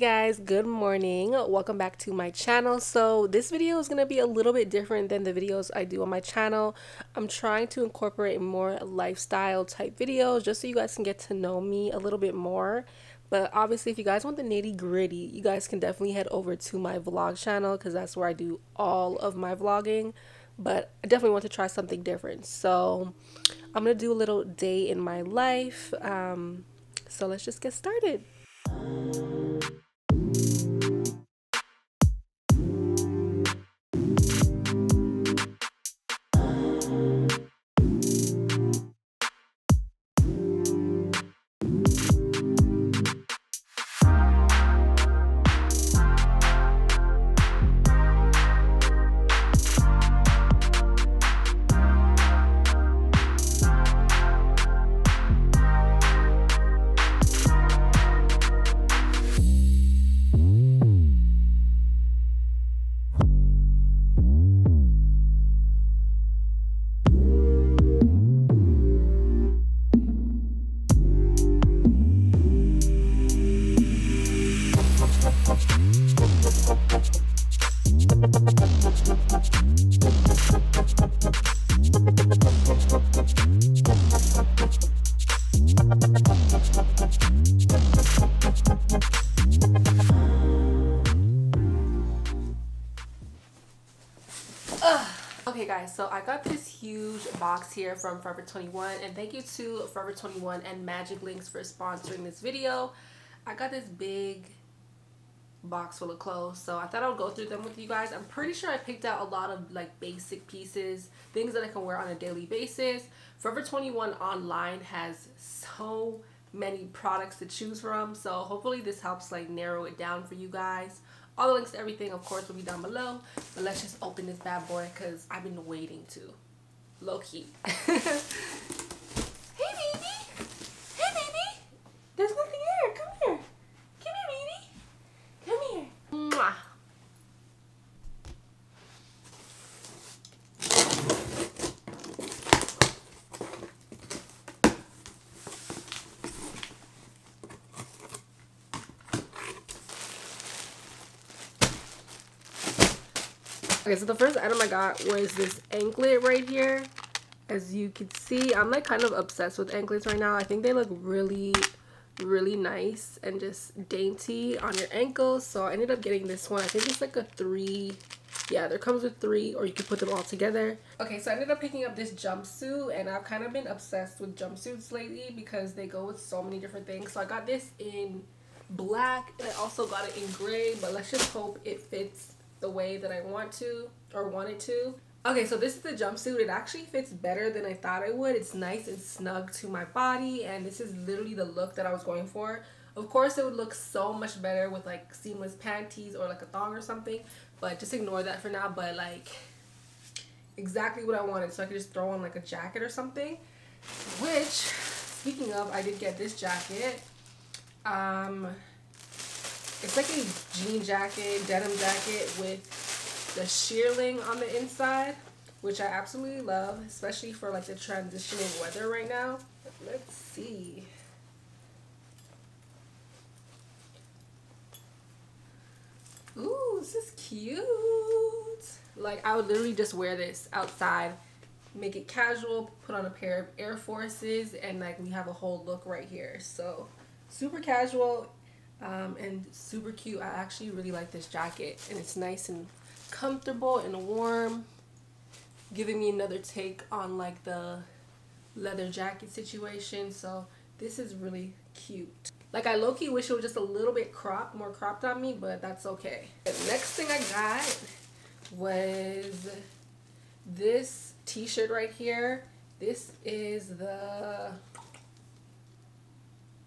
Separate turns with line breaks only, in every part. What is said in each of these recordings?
guys good morning. Welcome back to my channel. So this video is going to be a little bit different than the videos i do on my channel. I'm trying to incorporate more lifestyle type videos just so you guys can get to know me a little bit more. But obviously if you guys want the nitty gritty you guys can definitely head over to my vlog channel because that's where i do all of my vlogging. But i definitely want to try something different. So i'm gonna do a little day in my life. Um, so let's just get started Okay guys, so I got this huge box here from Forever 21 and thank you to Forever 21 and Magic Links for sponsoring this video. I got this big box full of clothes so I thought I would go through them with you guys. I'm pretty sure I picked out a lot of like basic pieces, things that I can wear on a daily basis. Forever 21 online has so many products to choose from so hopefully this helps like narrow it down for you guys. All the links to everything, of course, will be down below. But let's just open this bad boy because I've been waiting to. Low key. hey, baby. Hey, baby. There's nothing here. Come here. Come here, baby. Come here. Mwah. Okay, so the first item I got was this anklet right here. As you can see, I'm like kind of obsessed with anklets right now. I think they look really, really nice and just dainty on your ankles. So I ended up getting this one. I think it's like a three. Yeah, there comes with three or you can put them all together. Okay, so I ended up picking up this jumpsuit and I've kind of been obsessed with jumpsuits lately because they go with so many different things. So I got this in black and I also got it in gray, but let's just hope it fits the way that I want to or wanted to. Okay, so this is the jumpsuit. It actually fits better than I thought it would. It's nice and snug to my body and this is literally the look that I was going for. Of course, it would look so much better with like seamless panties or like a thong or something, but just ignore that for now. But like exactly what I wanted so I could just throw on like a jacket or something. Which, speaking of, I did get this jacket. Um, it's like a jean jacket, denim jacket with the shearling on the inside, which I absolutely love, especially for like the transitioning weather right now. Let's see. Ooh, this is cute. Like I would literally just wear this outside, make it casual, put on a pair of Air Forces, and like we have a whole look right here. So super casual, um, and super cute. I actually really like this jacket and it's nice and comfortable and warm giving me another take on like the leather jacket situation. So this is really cute. Like I low-key wish it was just a little bit cropped more cropped on me but that's okay. The next thing I got was this t-shirt right here. This is the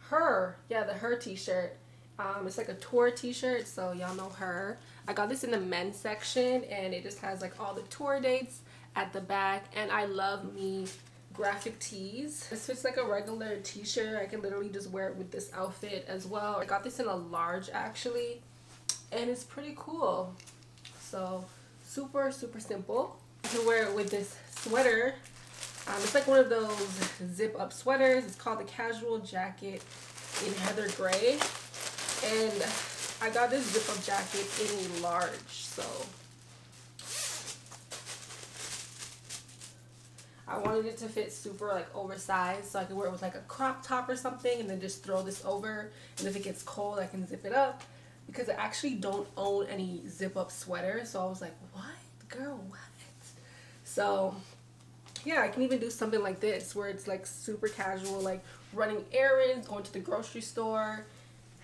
her. Yeah the her t-shirt um, it's like a tour t-shirt, so y'all know her. I got this in the men's section, and it just has like all the tour dates at the back. And I love me graphic tees. This fits like a regular t-shirt. I can literally just wear it with this outfit as well. I got this in a large actually, and it's pretty cool. So super, super simple. You can wear it with this sweater. Um, it's like one of those zip up sweaters. It's called the casual jacket in heather gray and I got this zip up jacket in a large, so. I wanted it to fit super like oversized so I could wear it with like a crop top or something and then just throw this over and if it gets cold I can zip it up. Because I actually don't own any zip up sweaters so I was like what? Girl what? So yeah I can even do something like this where it's like super casual like running errands going to the grocery store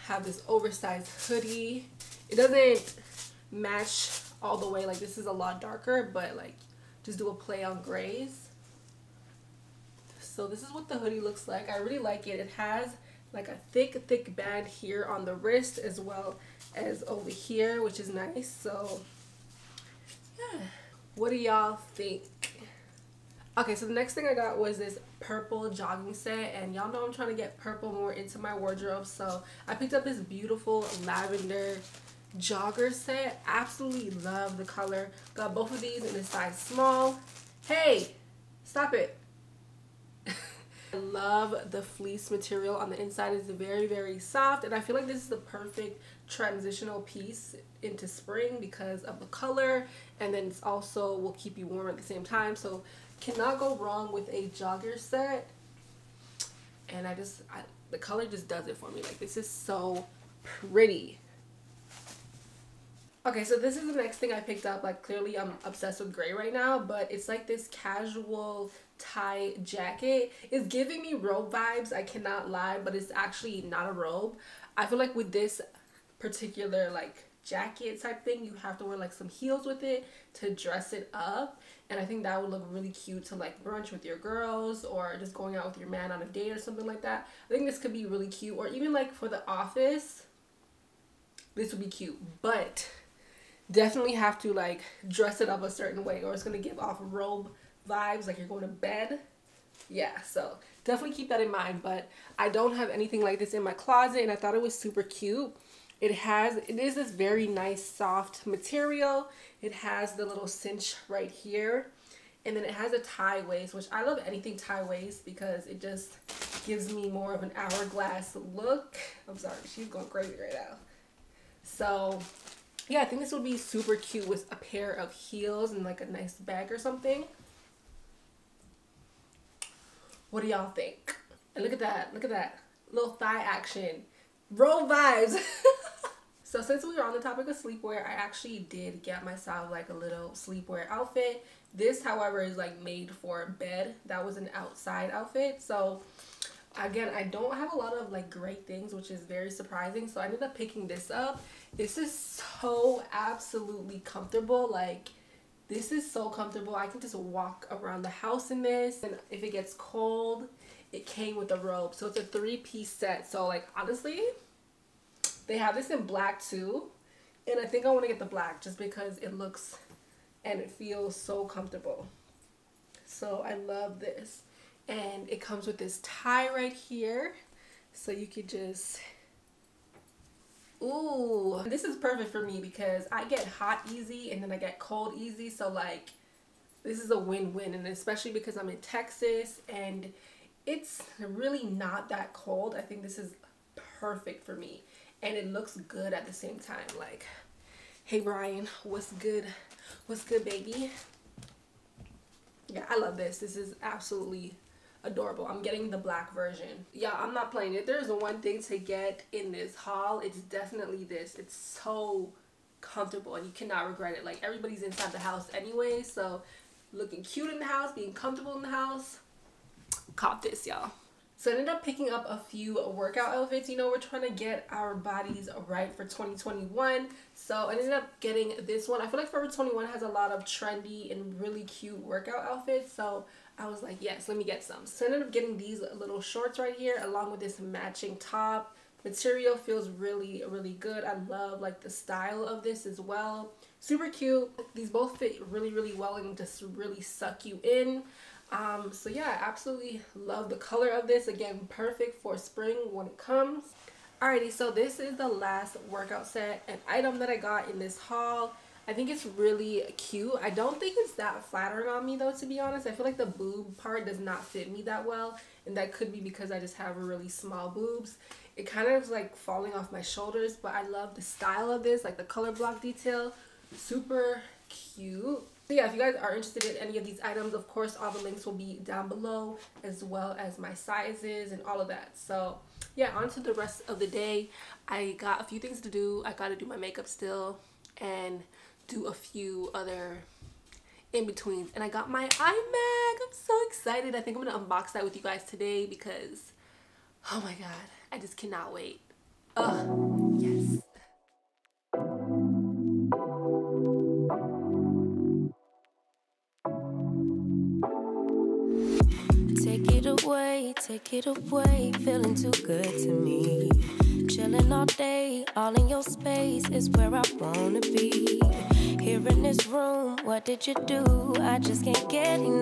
have this oversized hoodie it doesn't match all the way like this is a lot darker but like just do a play on grays so this is what the hoodie looks like. I really like it. It has like a thick, thick band here on the wrist as well as over here, which is nice. So yeah, what do y'all think? Okay, so the next thing I got was this purple jogging set and y'all know I'm trying to get purple more into my wardrobe so I picked up this beautiful lavender jogger set absolutely love the color got both of these in a size small hey stop it I love the fleece material on the inside. It's very, very soft. And I feel like this is the perfect transitional piece into spring because of the color. And then it's also will keep you warm at the same time. So cannot go wrong with a jogger set. And I just, I, the color just does it for me. Like this is so pretty. Okay, so this is the next thing I picked up. Like, clearly I'm obsessed with gray right now, but it's like this casual tie jacket. It's giving me robe vibes, I cannot lie, but it's actually not a robe. I feel like with this particular, like, jacket type thing, you have to wear, like, some heels with it to dress it up. And I think that would look really cute to, like, brunch with your girls or just going out with your man on a date or something like that. I think this could be really cute. Or even, like, for the office, this would be cute. But definitely have to like dress it up a certain way or it's going to give off robe vibes like you're going to bed yeah so definitely keep that in mind but i don't have anything like this in my closet and i thought it was super cute it has it is this very nice soft material it has the little cinch right here and then it has a tie waist which i love anything tie waist because it just gives me more of an hourglass look i'm sorry she's going crazy right now so yeah, I think this would be super cute with a pair of heels and like a nice bag or something. What do y'all think? And look at that. Look at that. Little thigh action. Roll vibes. so since we were on the topic of sleepwear, I actually did get myself like a little sleepwear outfit. This, however, is like made for bed. That was an outside outfit. So again, I don't have a lot of like great things, which is very surprising. So I ended up picking this up this is so absolutely comfortable. Like, this is so comfortable. I can just walk around the house in this. And if it gets cold, it came with a robe. So it's a three-piece set. So, like, honestly, they have this in black too. And I think I want to get the black just because it looks and it feels so comfortable. So I love this. And it comes with this tie right here. So you could just Ooh, this is perfect for me because I get hot easy and then I get cold easy. So like, this is a win-win and especially because I'm in Texas and it's really not that cold. I think this is perfect for me and it looks good at the same time. Like, hey Brian, what's good? What's good, baby? Yeah, I love this. This is absolutely adorable. I'm getting the black version. Yeah, I'm not playing it. There's one thing to get in this haul. It's definitely this. It's so comfortable and you cannot regret it. Like everybody's inside the house anyway, so looking cute in the house, being comfortable in the house. Caught this, y'all. So I ended up picking up a few workout outfits. You know, we're trying to get our bodies right for 2021. So I ended up getting this one. I feel like Forever 21 has a lot of trendy and really cute workout outfits. So I was like, yes, let me get some. So I ended up getting these little shorts right here along with this matching top. Material feels really, really good. I love like the style of this as well. Super cute. These both fit really, really well and just really suck you in. Um, so yeah, I absolutely love the color of this. Again, perfect for spring when it comes. Alrighty, so this is the last workout set, an item that I got in this haul. I think it's really cute. I don't think it's that flattering on me though, to be honest. I feel like the boob part does not fit me that well. And that could be because I just have really small boobs. it kind of is like falling off my shoulders, but I love the style of this, like the color block detail. Super cute. So yeah, if you guys are interested in any of these items, of course, all the links will be down below as well as my sizes and all of that. So yeah, on to the rest of the day. I got a few things to do. I got to do my makeup still and do a few other in-betweens. And I got my iMac. I'm so excited. I think I'm to unbox that with you guys today because, oh my god, I just cannot wait. Ugh, yes.
Away, take it away, feeling too good to me. Chilling all day, all in your space is where I wanna be. Here in this room, what did you do? I just can't get enough.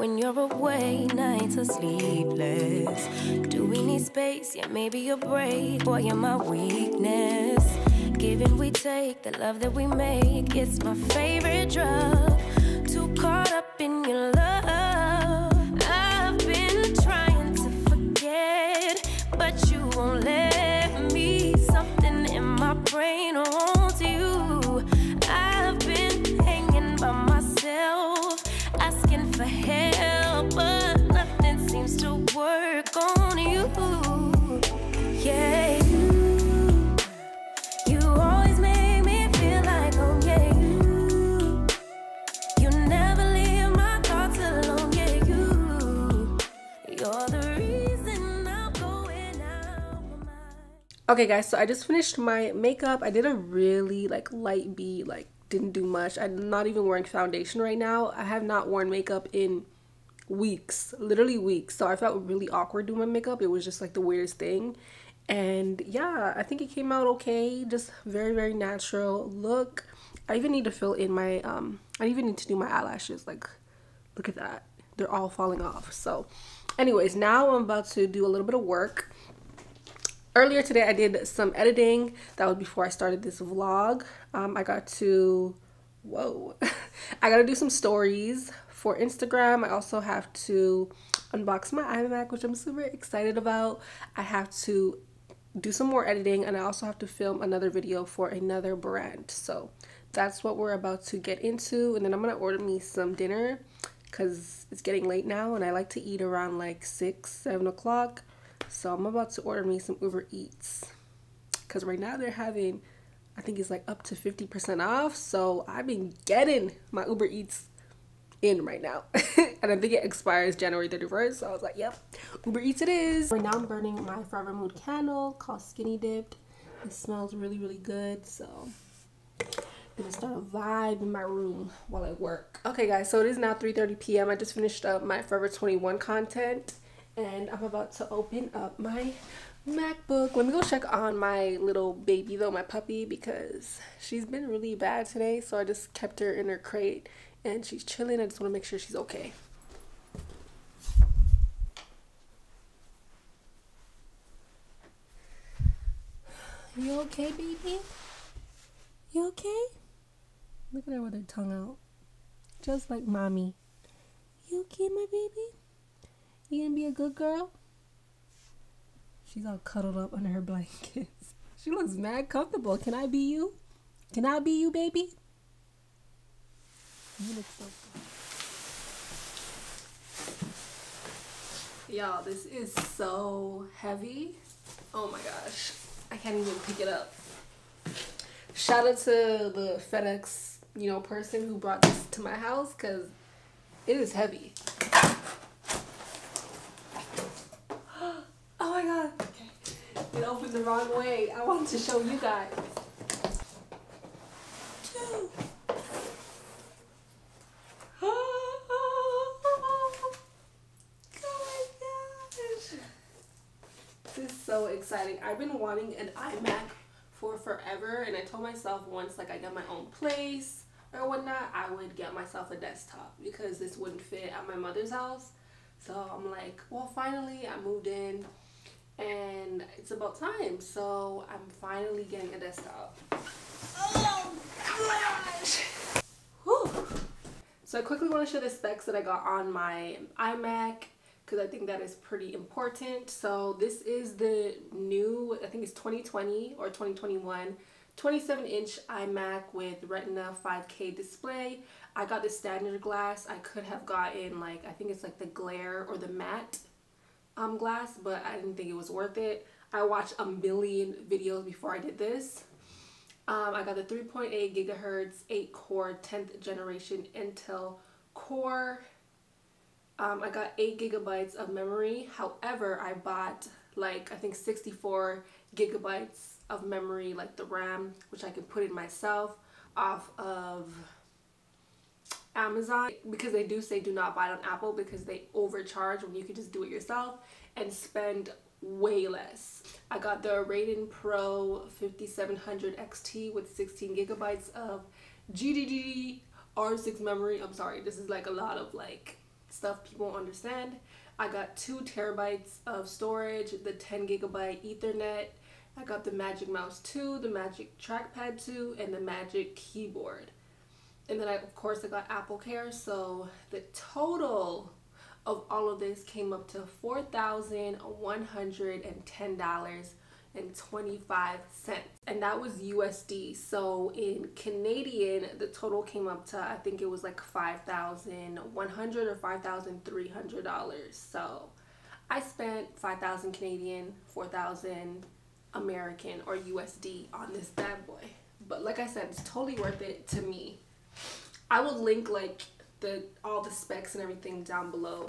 When you're away, nights are sleepless. Do we need space? Yeah, maybe a break. Boy, you're my weakness. Giving we take, the love that we make, it's my favorite drug. Too caught up
Okay guys, so I just finished my makeup. I did a really like light beat, like didn't do much. I'm not even wearing foundation right now. I have not worn makeup in weeks, literally weeks. So I felt really awkward doing my makeup. It was just like the weirdest thing. And yeah, I think it came out okay. Just very, very natural look. I even need to fill in my, um, I even need to do my eyelashes. Like, look at that. They're all falling off. So anyways, now I'm about to do a little bit of work earlier today I did some editing. That was before I started this vlog. Um, I got to, whoa, I got to do some stories for Instagram. I also have to unbox my iMac, which I'm super excited about. I have to do some more editing and I also have to film another video for another brand. So that's what we're about to get into. And then I'm going to order me some dinner because it's getting late now and I like to eat around like 6, 7 o'clock. So I'm about to order me some Uber Eats because right now they're having, I think it's like up to 50% off. So I've been getting my Uber Eats in right now. and I think it expires January 31st. So I was like, yep, Uber Eats it is. Right now I'm burning my Forvr Mood candle called Skinny Dipped. It smells really, really good. So I'm gonna start a vibe in my room while I work. Okay guys, so it is now 3.30 p.m. I just finished up my Forever 21 content and I'm about to open up my MacBook. Let me go check on my little baby though, my puppy, because she's been really bad today. So I just kept her in her crate and she's chilling. I just want to make sure she's okay. You okay, baby? You okay? Look at her with her tongue out. Just like mommy. You okay, my baby? You gonna be a good girl? She's all cuddled up under her blankets. She looks mad comfortable. Can I be you? Can I be you, baby? You look so good. Y'all, this is so heavy. Oh my gosh. I can't even pick it up. Shout out to the FedEx, you know, person who brought this to my house because it is heavy. Oh my god. The wrong way. I wanted to show you guys. Two. This is so exciting. I've been wanting an iMac for forever and I told myself once like I got my own place or whatnot, I would get myself a desktop because this wouldn't fit at my mother's house. So I'm like, well finally I moved in and it's about time. So I'm finally getting a desktop. Oh gosh! Whew. So I quickly want to show the specs that I got on my iMac because I think that is pretty important. So this is the new, I think it's 2020 or 2021 27 inch iMac with Retina 5K display. I got the standard glass. I could have gotten like, I think it's like the glare or the matte um, glass, but I didn't think it was worth it. I watched a million videos before I did this. Um, I got the 3.8 gigahertz, 8 core, 10th generation Intel Core. Um, I got 8 gigabytes of memory. However, I bought like I think 64 gigabytes of memory, like the RAM, which I can put in myself off of Amazon because they do say do not buy it on Apple because they overcharge when you can just do it yourself and spend way less. I got the Radeon Pro 5700 XT with 16 gigabytes of GDDR R6 memory. I'm sorry, this is like a lot of like stuff people understand. I got two terabytes of storage, the 10 gigabyte Ethernet. I got the Magic Mouse 2, the Magic Trackpad 2, and the Magic Keyboard. And then I, of course, I got Apple Care. So the total of all of this came up to $4,110 and 25 cents. And that was USD so in Canadian the total came up to I think it was like 5,100 or 5,300 dollars. So I spent 5,000 Canadian 4,000 American or USD on this bad boy. But like I said it's totally worth it to me I will link like the all the specs and everything down below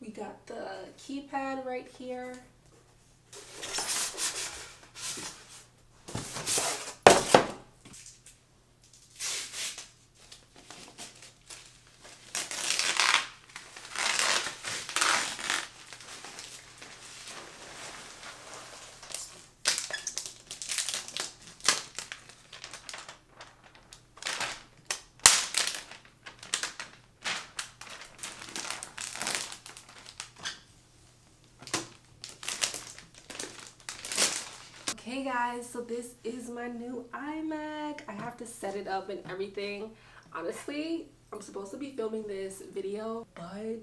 We got the keypad right here. Hey guys, so this is my new iMac. I have to set it up and everything. Honestly, I'm supposed to be filming this video, but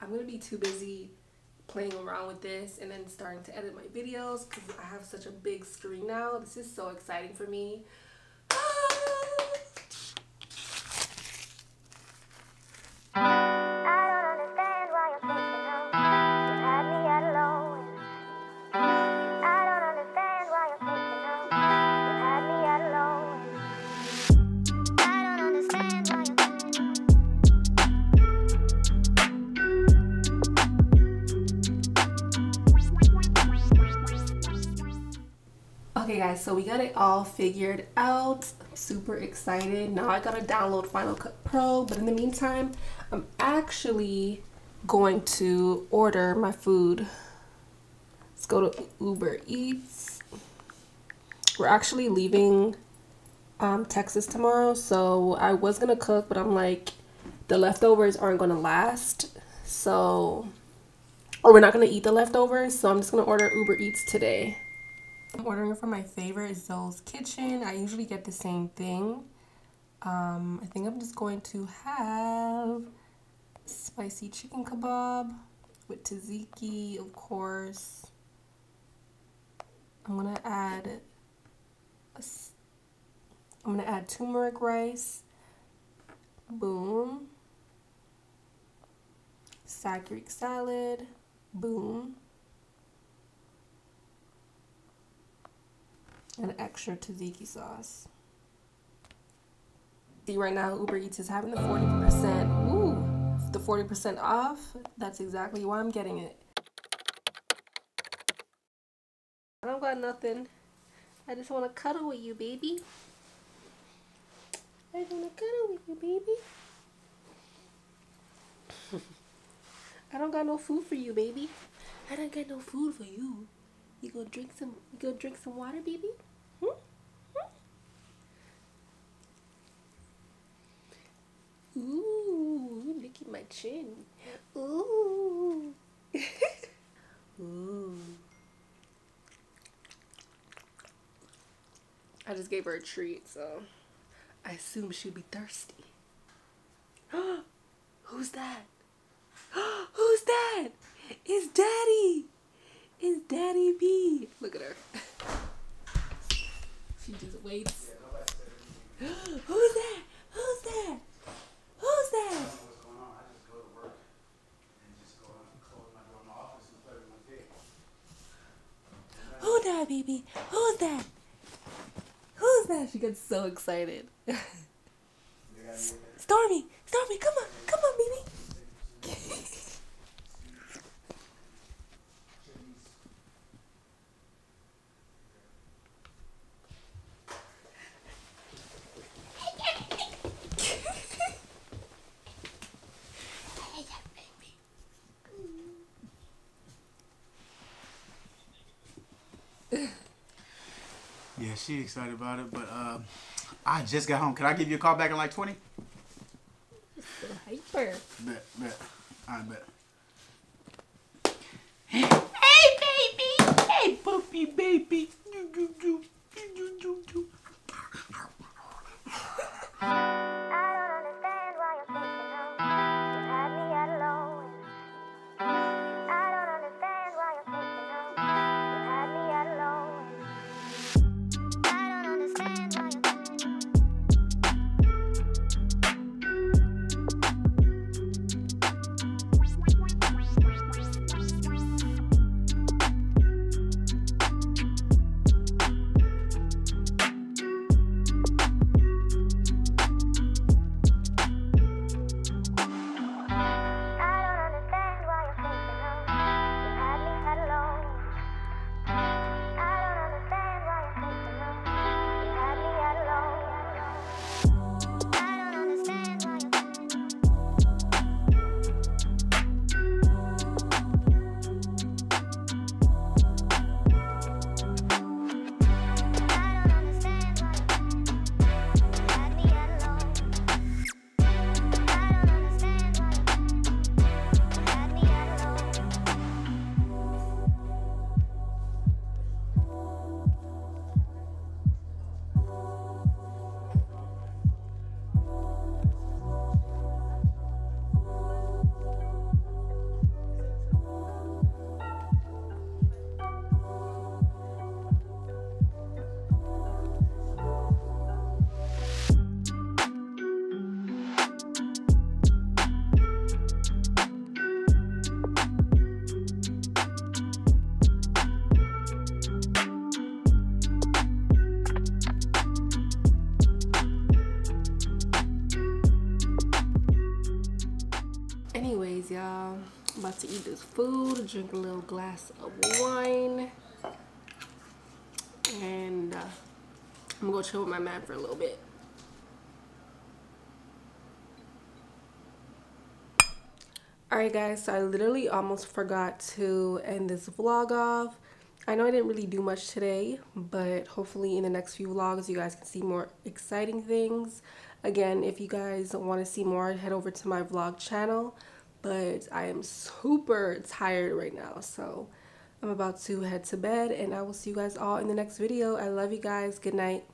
I'm gonna be too busy playing around with this and then starting to edit my videos because I have such a big screen now. This is so exciting for me. Guys, so we got it all figured out. super excited. Now I gotta download Final Cut Pro, but in the meantime, I'm actually going to order my food. Let's go to Uber Eats. We're actually leaving um, Texas tomorrow, so I was gonna cook, but I'm like, the leftovers aren't gonna last, so, or we're not gonna eat the leftovers, so I'm just gonna order Uber Eats today. I'm ordering from my favorite Zoe's Kitchen. I usually get the same thing. Um, I think I'm just going to have spicy chicken kebab with tzatziki, of course. I'm gonna add a I'm gonna add turmeric rice. Boom. Side Greek salad. Boom. And extra tzatziki sauce. See right now Uber Eats is having the 40%. Ooh, the 40% off. That's exactly why I'm getting it. I don't got nothing. I just want to cuddle with you, baby. I want to cuddle with you, baby. I don't got no food for you, baby. I don't got no food for you. You go drink some. You go drink some water, baby. Hmm? Hmm? Ooh, look at my chin. Ooh. Ooh. I just gave her a treat, so I assume she'd be thirsty. Who's that? Who's that? It's Daddy. It's Daddy B. Look at her. she just waits. Who's that? Who's that? Who's that? Who that, baby? Who's that? Who's that? She gets so excited. Stormy, Stormy, come on, come on, baby.
Yeah, she excited about it, but uh, I just got home. Can I give you a call back in like 20?
So hyper.
Bet, bet. I bet.
Hey, baby! Hey, puppy baby! Do, do, do. Do, do, do,
to eat this food, drink a little glass of wine, and uh, I'm gonna go chill with my man for a little bit. Alright guys, so I literally almost forgot to end this vlog off. I know I didn't really do much today, but hopefully in the next few vlogs you guys can see more exciting things. Again, if you guys want to see more, head over to my vlog channel. But I am super tired right now, so I'm about to head to bed and I will see you guys all in the next video. I love you guys. Good night.